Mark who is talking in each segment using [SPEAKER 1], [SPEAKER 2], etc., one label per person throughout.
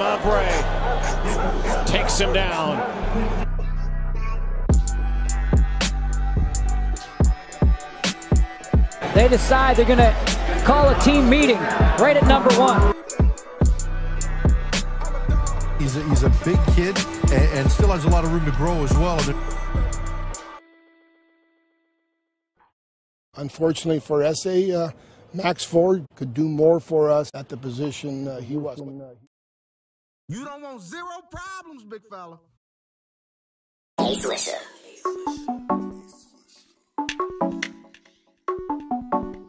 [SPEAKER 1] Calambre takes him down.
[SPEAKER 2] They decide they're going to call a team meeting right at number one.
[SPEAKER 3] He's a, he's a big kid and, and still has a lot of room to grow as well.
[SPEAKER 4] Unfortunately for SA, uh, Max Ford could do more for us at the position uh, he was.
[SPEAKER 5] You don't want zero problems, big fella.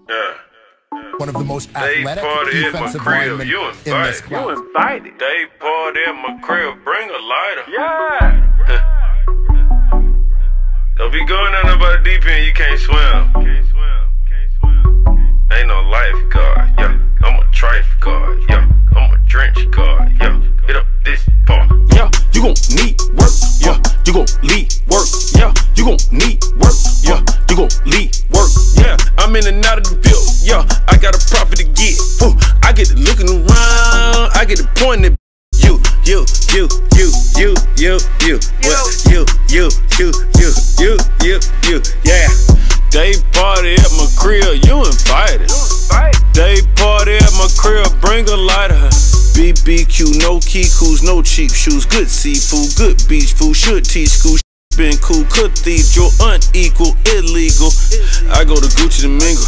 [SPEAKER 6] Yeah.
[SPEAKER 3] One of the most athletic
[SPEAKER 6] party
[SPEAKER 3] defensive linemen
[SPEAKER 6] You
[SPEAKER 3] in this
[SPEAKER 6] invited.
[SPEAKER 3] class.
[SPEAKER 6] You invited. They party at my crib. Bring a lighter.
[SPEAKER 7] Yeah.
[SPEAKER 6] Don't be going down there by the deep end. You can't swim.
[SPEAKER 8] Out of the. Yeah, I got a profit to get. Woo, I get to looking around. I get to pointing. You, you, you, you, you, you, you. What? You, you, you, you, you, you, you. Yeah. They party at my crib. You invited. They party at my crib. Bring a lighter. BBQ, no Kiku's, no cheap shoes, good seafood, good beach food, should teach school. Been cool, cathedral, unequal, illegal. I go to Gucci to mingle.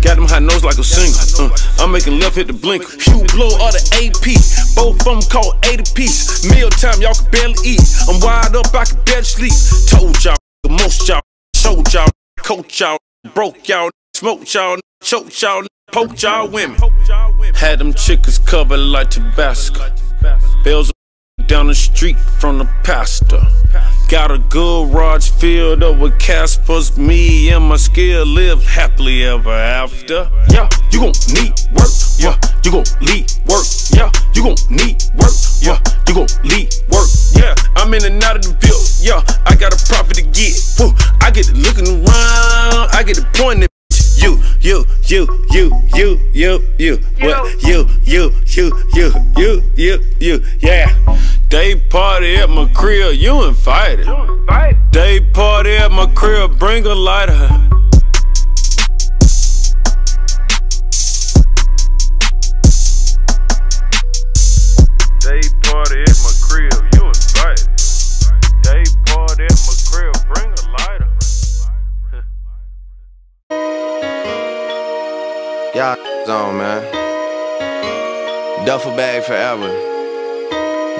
[SPEAKER 8] Got them high nose like a single. Uh, I'm making left hit the blink. Hugh blow all the AP. Both of them called 80 piece. Meal time, y'all can barely eat. I'm wired up, I can barely sleep. Told y'all, most y'all, showed y'all, coach y'all, broke y'all, smoked y'all, choked y'all, poked y'all women. Had them chickens covered like Tabasco. Bells down the street from the pastor. Got a garage filled up with Caspers. Me and my skill live happily ever after. Yeah, you gon' need work. Yeah, you gon' lead work. Yeah, you gon' need work. Yeah, you gon' lead work. Yeah, I'm in and out of the field. Yeah, I got a profit to get. Woo, I get to looking around. I get to pointing. You, you, you, you, you, you, you, what? You, you, you, you, you, you, you, yeah. They party at my crib, you invited. They party at my crib, bring a lighter.
[SPEAKER 9] Y'all on, man. Duffel bag forever.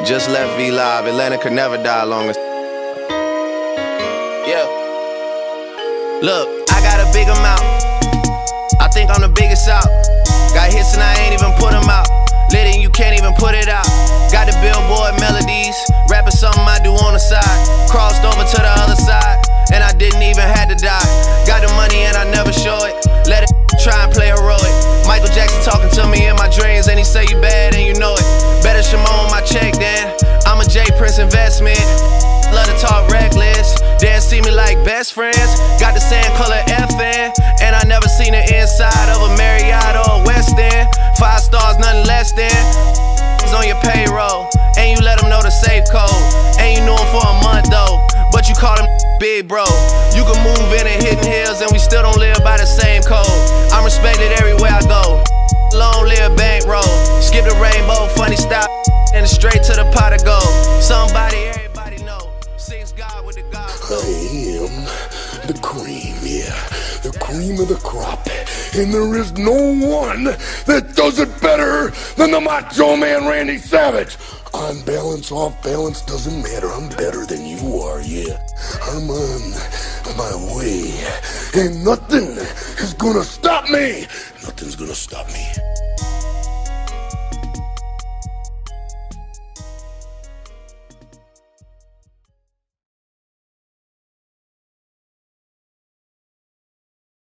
[SPEAKER 9] Just left V Live. Atlanta could never die long as. Yeah. Look, I got a big amount. I think I'm the biggest out. Got hits and friends. Got the same color FN. And I never seen the inside of a Marriott or a Westin. Five stars, nothing less than. Is on your payroll. And you let them know the safe code. And you knew him for a month though. But you call him big bro. You can move in and hidden hills, and we still don't live by the same code. I'm respected everywhere I go. Long live bankroll. Skip the rainbow, funny stop, and straight to the pot of gold. Somebody,
[SPEAKER 4] I am the cream, yeah, the cream of the crop. And there is no one that does it better than the Macho Man Randy Savage. On balance, off balance, doesn't matter. I'm better than you are, yeah. I'm on my way. And nothing is gonna stop me. Nothing's gonna stop me.